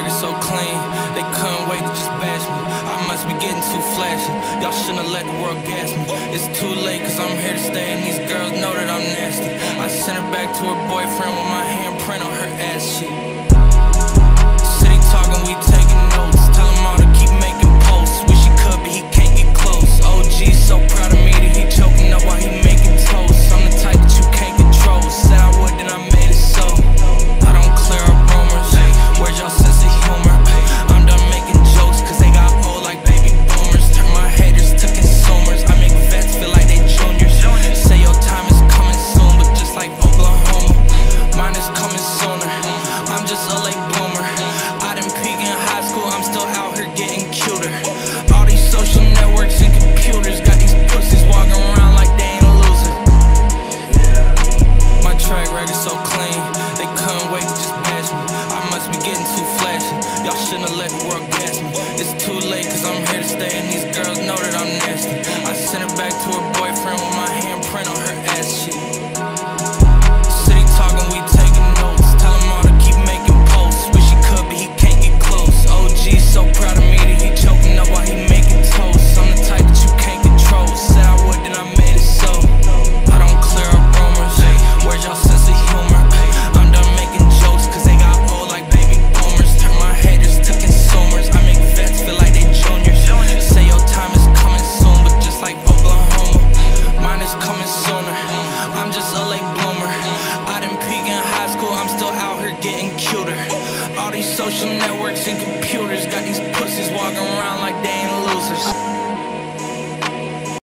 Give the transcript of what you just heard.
burger so clean, they couldn't wait to just bash me. I must be getting too flashy, y'all shouldn't have let the world gas me. It's too late, cause I'm here to stay, and these girls know that I'm nasty. I sent her back to her boyfriend with my handprint on her ass sheet. getting too flashy. Y'all shouldn't have let work go. getting cuter. All these social networks and computers got these pussies walking around like they ain't losers.